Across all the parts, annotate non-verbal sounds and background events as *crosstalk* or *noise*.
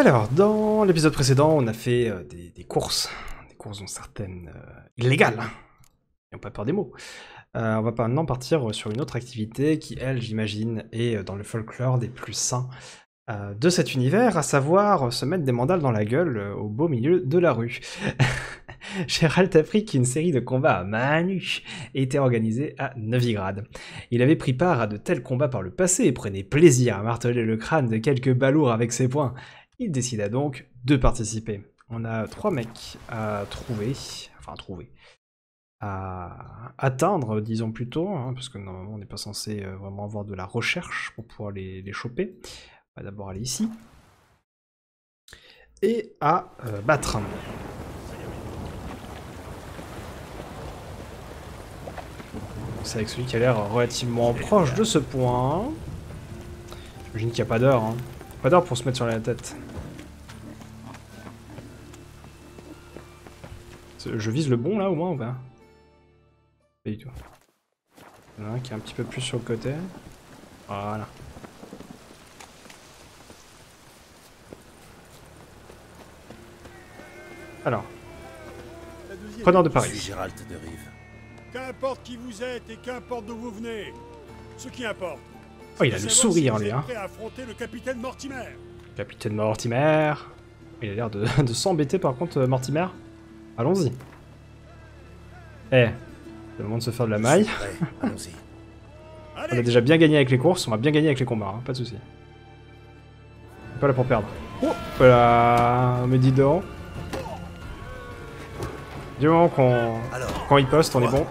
Alors, dans l'épisode précédent, on a fait euh, des, courses. Des courses dont certaines euh, illégales. N'ayons pas peur des mots. Euh, on va maintenant partir sur une autre activité qui, elle, j'imagine, est euh, dans le folklore des plus sains euh, de cet univers, à savoir se mettre des mandales dans la gueule euh, au beau milieu de la rue. *laughs* Gérald a appris qu'une série de combats à main nue était organisée à Novigrad. Il avait pris part à de tels combats par le passé et prenait plaisir à marteler le crâne de quelques balourds avec ses poings. Il décida donc de participer. On a trois mecs à trouver, enfin à trouver, à atteindre, disons plutôt, hein, parce que normalement on n'est pas censé euh, vraiment avoir de la recherche pour pouvoir les, les choper. On va d'abord aller ici. Et à euh, battre. C'est avec celui qui a l'air relativement proche de ce point. J'imagine qu'il n'y a pas d'heure. Hein. Pas d'heure pour se mettre sur la tête. Je vise le bon là au moins ou pas Pas du tout. Il y en a un qui est un petit peu plus sur le côté. Voilà. Alors, preneur de Paris. Gérald de Rive. Qu'importe qui vous êtes et qu'importe d'où vous venez, ce qui importe. Oh, il a le sourire, si lui, hein. prêt à affronter le capitaine Mortimer. Capitaine Mortimer. Il a l'air de, *laughs* de s'embêter par contre, euh, Mortimer. Allons-y. Eh, c'est le moment de se faire de la maille. *laughs* On a déjà bien gagné avec les courses, on va bien gagner avec les combats, hein, pas de soucis. On est Pas là pour perdre. Oh, voilà, me dis donc. Du moment qu'on Alors, quand il poste, on est bon.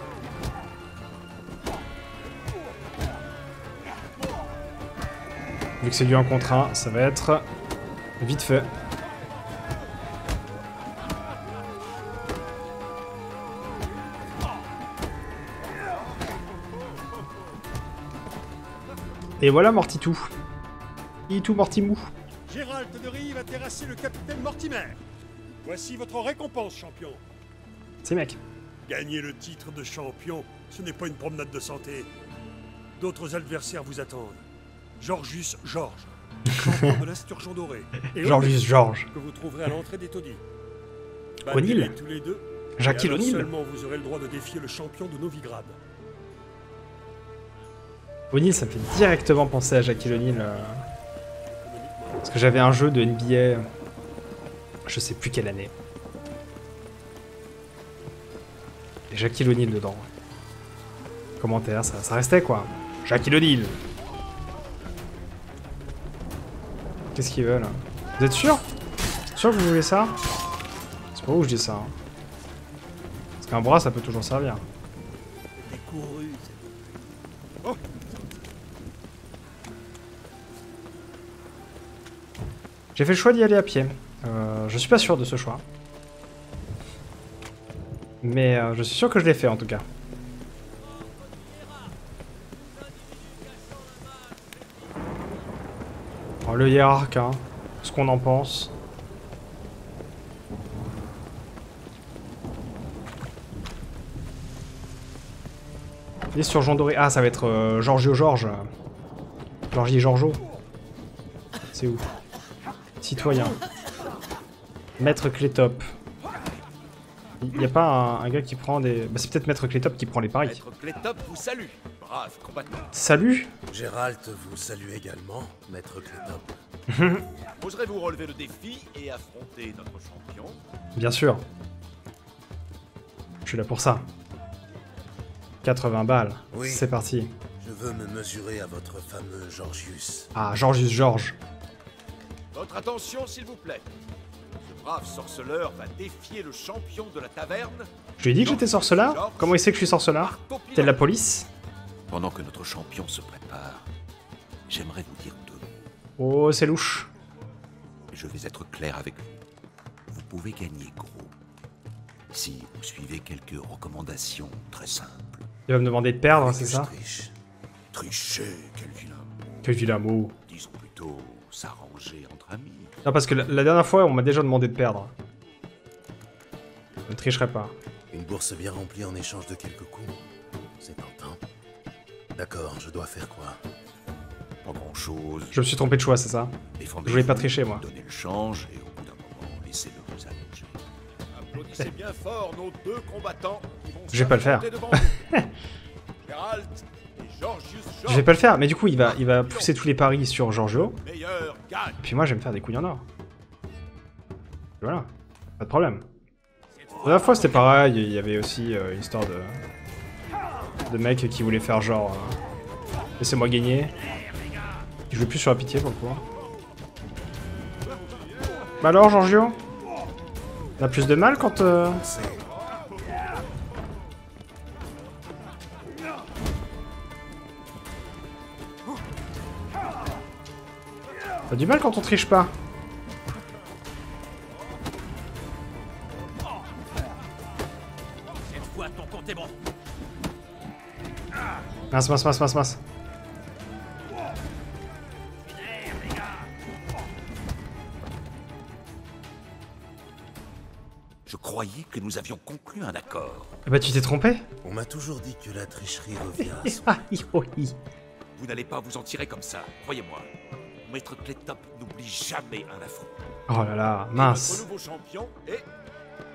Vu que c'est du 1 contre 1, ça va être vite fait. Et voilà Mortitou. Itou Mortimou. Gérald de Rive a terrassé le capitaine Mortimer. Voici votre récompense, champion. C'est mec. Gagner le titre de champion, ce n'est pas une promenade de santé. D'autres adversaires vous attendent. Georgius Georges, champion de l'Asturgeon doré. Et Georges Georges. que vous trouverez à l'entrée des taudis. O'Neill. Tous les deux. Jackie O'Neill. seulement vous aurez le droit de défier le champion de Novigrad. O'Neill, ça me fait directement penser à Jackie O'Neill. euh, Parce que j'avais un jeu de NBA, je sais plus quelle année. Et Jackie O'Neill dedans. Commentaire, ça, restait quoi. Jackie O'Neill. Qu'est-ce qu'ils veulent Vous êtes sûr? Sûr que vous voulez ça? C'est pas où je dis ça. hein. Parce qu'un bras, ça peut toujours servir. J'ai fait le choix d'y aller à pied. Euh, je suis pas sûr de ce choix. Mais euh, je suis sûr que je l'ai fait en tout cas. Oh, le hiérarque, hein. Ce qu'on en pense. Est sur Jean Doré. Ah, ça va être euh, Giorgio Georges. Georgie Giorgio. C'est où? Citoyen. Maître Clétop. Il n'y a pas un, un gars qui prend des... Bah c'est peut-être Maître Clétop qui prend les paris. Maître Clétop vous salue. Brave combattant. Salut Gérald vous salue également, maître Clétop. *laughs* Oserez-vous relever le défi et affronter notre champion? Bien sûr. Je suis là pour ça. 80 balles. Oui. C'est parti. Je veux me mesurer à votre fameux Georgius. Ah, Georgius Georges. Votre attention, s'il vous plaît. Ce brave sorceleur va défier le champion de la taverne. Je lui ai dit que j'étais sorceleur Comment il sait que je suis sorceleur T'es de la police Pendant que notre champion se prépare, j'aimerais vous dire deux mots. Oh, c'est louche. Je vais être clair avec vous. Vous pouvez gagner gros. Si vous suivez quelques recommandations très simples. Il va me demander de perdre, c'est ça triche. Tricher, quel vilain mot. Quel vilain mot. Disons plutôt s'arranger entre amis. Non, parce que la, la dernière fois, on m'a déjà demandé de perdre. Je ne tricherai pas. Une bourse bien remplie en échange de quelques coups. C'est tentant. D'accord, je dois faire quoi? Pas grand-chose. Je me suis trompé de choix, c'est ça? Je voulais pas tricher, moi. Donnez le change et au bout d'un moment, laissez-le vous allonger. Applaudissez bien fort nos deux combattants qui vont Je vais pas le faire. s'affronter *laughs* et Je vais pas le faire, mais du coup, il va, il va pousser tous les paris sur Giorgio. Gagne. Puis moi, je vais faire des couilles en or. Voilà, pas de problème. La dernière fois, c'était pareil, il y avait aussi euh, une histoire de... de mecs qui voulaient faire genre... euh, Laissez-moi gagner. Je jouais plus sur la pitié pour le coup. Bah alors, Giorgio? A plus de mal quand... euh, T'as du mal quand on triche pas. Cette fois, ton compte est bon. Mince, mince, mince, mince, mince. Je croyais que nous avions conclu un accord. Eh bah tu t'es trompé On m'a toujours dit que la tricherie revient à son... *laughs* Hi, hi. Vous n'allez pas vous en tirer comme ça, croyez-moi. Maître Clétop n'oublie jamais un affront. Oh là là, Notre mince. nouveau champion est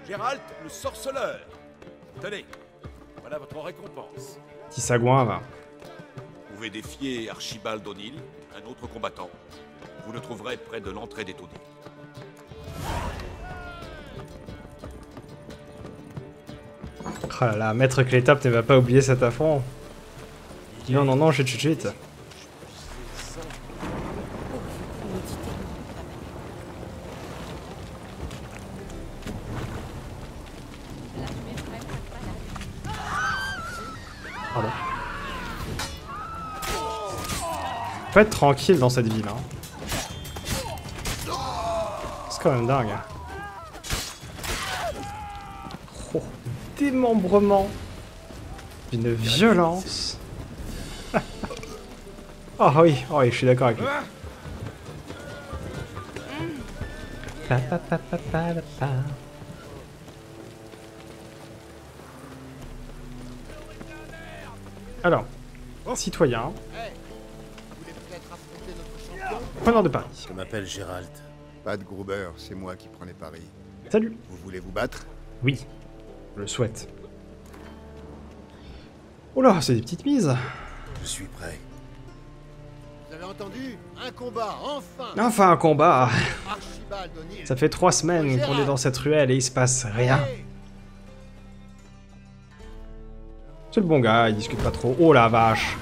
Geralt le sorceleur. Tenez, voilà votre récompense. Petit sagouin, va. Vous pouvez défier Archibald O'Neill, un autre combattant. Vous le trouverez près de l'entrée des taudis. Oh là là, Maître Clétop ne va pas oublier cet affront. Non, non, non, chut, chut, chut. Faut être tranquille dans cette ville, hein. C'est quand même dingue. Oh, démembrement d'une violence. *laughs* Ah oui, oh oui, je suis d'accord avec lui. Pa, pa, pa, pa, pa, la, pa. Alors, citoyen, preneur de Paris. Je m'appelle Gérald. Pas de Gruber, c'est moi qui prends les paris. Salut. Vous voulez vous battre? Oui, je le souhaite. Oh là, c'est des petites mises. Je suis prêt. Vous avez entendu? Un combat, enfin Enfin, un combat. Ça fait trois semaines qu'on est dans cette ruelle et il se passe rien. C'est le bon gars, il discute pas trop. Oh la vache.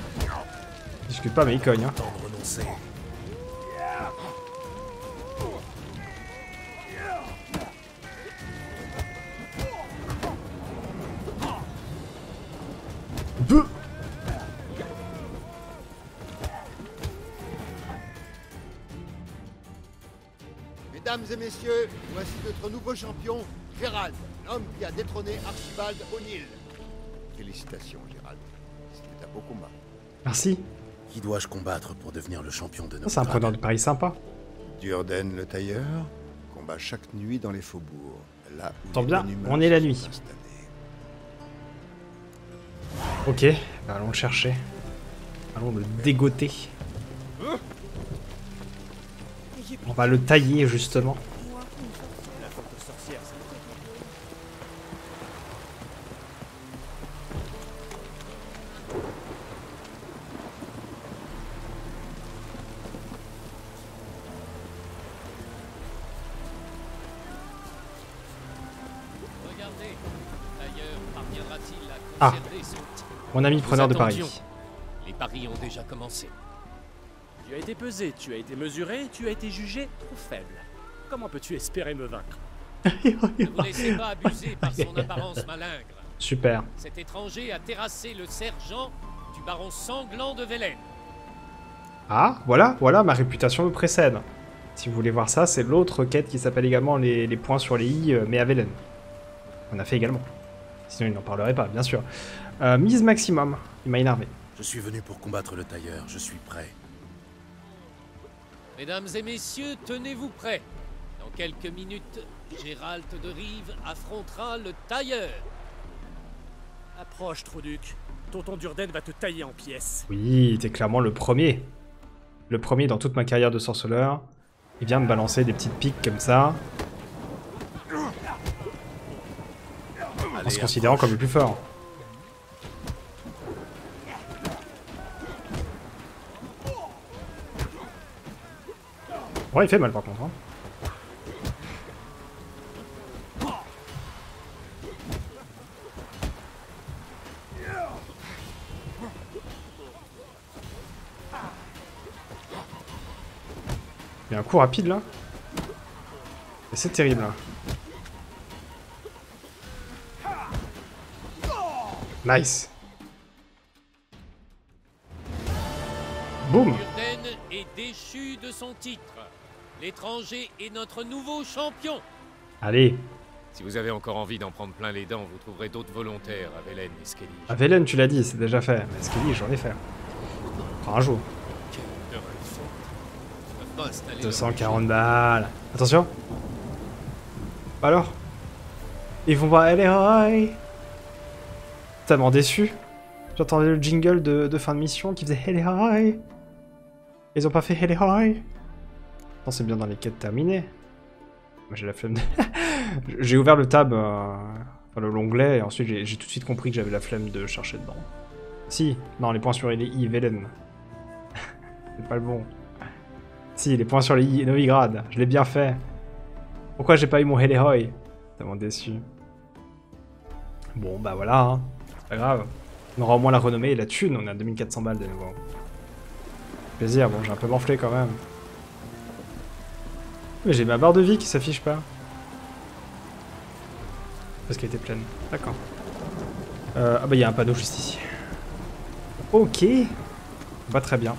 Il discute pas mais il cogne. Hein. Mesdames et messieurs, voici notre nouveau champion, Gérald, l'homme qui a détrôné Archibald O'Neill. Félicitations, Gérald. C'était un beau combat. Merci. Qui dois-je combattre pour devenir le champion de notre C'est un preneur de Paris sympa. Durden le tailleur combat chaque nuit dans les faubourgs. Là où Tant bien, on est la nuit. Ok, allons le chercher. Allons le dégoter. On va le tailler justement. Regardez, d'ailleurs, parviendra-t-il à Ah. son titre Mon ami preneur de. Paris. Les paris ont déjà commencé. Tu as été pesé, tu as été mesuré, tu as été jugé trop faible. Comment peux-tu espérer me vaincre? *laughs* Ne vous laissez pas abuser par son apparence malingre. Super. Cet étranger a terrassé le sergent du baron sanglant de Vélène. Ah, voilà, voilà, ma réputation me précède. Si vous voulez voir ça, c'est l'autre quête qui s'appelle également les, les points sur les i, euh, mais à Velen. On a fait également. Sinon, il n'en parlerait pas, bien sûr. Euh, mise maximum. Il m'a énervé. Je suis venu pour combattre le tailleur, je suis prêt. Mesdames et messieurs, tenez-vous prêts. Dans quelques minutes, Gérald de Rive affrontera le tailleur. Approche, Trouduc. Tonton Durden va te tailler en pièces. Oui, t'es clairement le premier. le premier dans toute ma carrière de sorceleur. Il vient me balancer des petites piques comme ça, en se considérant comme le plus fort. Ouais, il fait mal par contre. hein. Il y a un coup rapide là. C'est terrible. hein. Nice. Boum. Déchu de son titre. L'étranger est notre nouveau champion. Allez. Si vous avez encore envie d'en prendre plein les dents, vous trouverez d'autres volontaires à Velen et Skellige. À Velen, tu l'as dit, c'est déjà fait. Mais Skelly, j'en ai fait. Un jour. Quelle heure elle fait. On peut pas installer leur 240 balles. Attention. Alors? Ils vont voir Elleroy Tellement déçu. J'entendais le jingle de, de fin de mission qui faisait Elleroy. Ils ont pas fait Elleroy Non, c'est bien dans les quêtes terminées. J'ai la flemme de... *laughs* j'ai ouvert le tab, euh, enfin le l'onglet, et ensuite j'ai tout de suite compris que j'avais la flemme de chercher dedans. Si, non, les points sur les i, Velen. *laughs* c'est pas le bon. Si, les points sur les i, Novigrad, je l'ai bien fait. Pourquoi j'ai pas eu mon Helehoy Tellement déçu. Bon, bah voilà, hein. c'est pas grave. On aura au moins la renommée et la thune, on est à 2400 balles de nouveau. Plaisir, bon, j'ai un peu morflé quand même. Mais j'ai ma barre de vie qui s'affiche pas. Parce qu'elle était pleine. D'accord. Euh, ah bah il y a un panneau juste ici. Ok. Bah très bien.